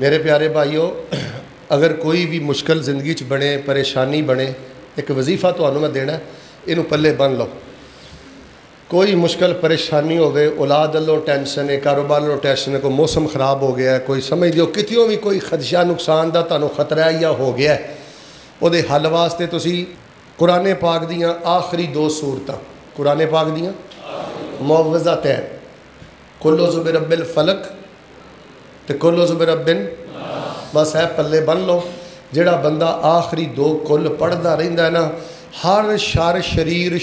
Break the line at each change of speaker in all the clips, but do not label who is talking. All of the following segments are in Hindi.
मेरे प्यारे भाइयों, अगर कोई भी मुश्किल ज़िंदगी बने, परेशानी बने, एक वजीफा तो मैं देना इनू पल्ले बन लो। कोई मुश्किल परेशानी होवे, औलाद वालों टेंशन है, कारोबार वालों टेंशन है, कोई मौसम खराब हो गया कोई समझ दो कितों भी कोई खदशा नुकसान का तू खतरा या हो गया वो हल वास्ते तुम कुरान पाक दियाँ आखिरी दो सूरत। कुरान पाक दियाँ? मुआवजा तैन। कुल्लो जुबे रबिल फलक तो कुल्लो जुबे रबिन बस है पल्ले बन लो। जोड़ा बंदा आखिरी दो कुल पढ़ता रहा है ना हर शर शरीर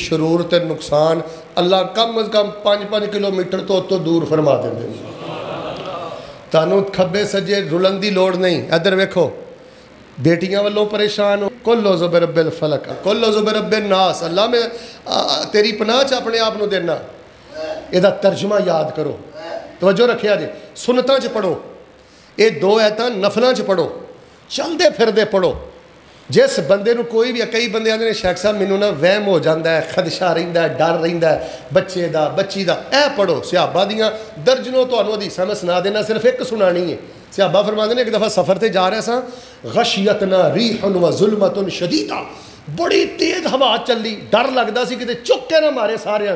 तो नुकसान अल्लाह कम अज कम पाँच पाँच किलोमीटर तो उतो दूर फरमा देंगे तू खब्बे सज्जे रुलन की लड़ नहीं। इधर वेखो, बेटियाँ वालों परेशान हो। कुल्लो जुबर रबिल फलक। कुल्लो जुबर रबिल नास। अल्लाह में तेरी पनाह च अपने आप को देना। यदा तर्जमा याद करो। तवज्जो रखिया जे। सुनत च पढ़ो। ये दो ऐत नफलों च पढ़ो। चलते फिरते पढ़ो। जिस बंदे कोई भी, कई बंद आते हैं शेख साहब, मैनू ना वहम हो जाता है खदशा रहा डर रहा बच्चे का बच्ची का यह पढ़ो, सियाबा दियाँ दर्जनों तो हदीसा मैं सुना देना, सिर्फ़ एक सुनानी है सियाबा फरमाते एक दफ़ा सफ़र से जा रहा सा गशियत ना रीहन व जुलमत शदीदा। बड़ी तेज हवा चली डर लगता सी कि चुके ना मारे सारे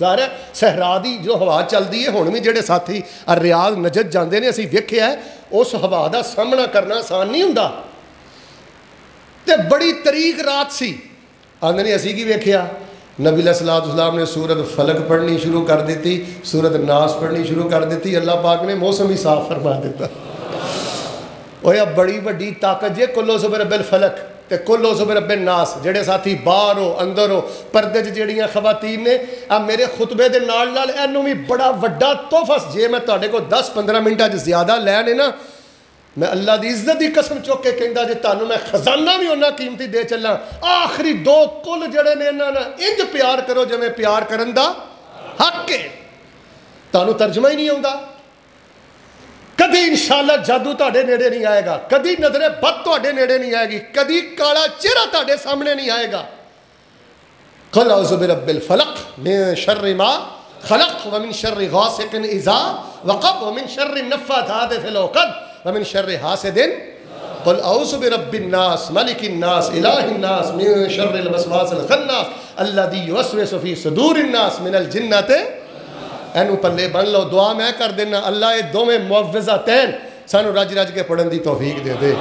जा रहा सहरा की जो हवा चलती है हूँ भी जोड़े साथी रियाज नज़र जाते हैं असं वेख्या उस हवा का सामना करना आसान नहीं होंगे तो बड़ी तरीक रात सी। ने असी की वेख्या? नबी सलाम ने सूरत फलक पढ़नी शुरू कर दी सूरत नास पढ़नी शुरू कर दी अल्लाह पाक ने मौसम ही साफ़ फरमा दिता। होया बड़ी वही ताकत जे कुलो सुबर बिल फलक तो कुलो सुबर बिन नास, जेडे साथी बाहर हो, अंदर हो, परदे जड़िया खवातीन ने, आ मेरे खुतबे के नाल एनू भी बड़ा व्डा तोहफा। जे मैं थोड़े को दस पंद्रह मिनटा ज़्यादा लैने ना मैं अल्लाह की इज़्ज़त की कसम चुक के कहता जो तू मैं खजाना भी उन्ना कीमती दे चलना आखिरी दो कुल जड़े ने इन्होंने इंज प्यार करो जिमें प्यार करन का हक है तू तर्जमा ही नहीं आता कभी इंशाला जादू ताड़े नेड़े नहीं आएगा। कभी नजरे बद थोड़े नेड़े नहीं आएगी। कभी काला चेहरा ताड़े सामने नहीं आएगा। कल अजुबिल फलक में शर्र माँ खलक वमिन शर्र गौसिन इज़ा वक़ब वमिन शर्र नफ़ा था दे फिलोकद वमिन शर्र हासिदिन कुल औसु बिरब्बिन्नास मलिकिन्नास इलाहिन्नास मिन शर्रिल वसवासिल खन्नास अल्लज़ी युवस्विसु फ़ी सुदूरिन्नास मिनल जिन्नति एनू पल्ले बन लो दुआ मैं कर देना अल्लाह ये दोवें मुआवजा तैन सानू रज रज के पढ़न की तौफीक दे दे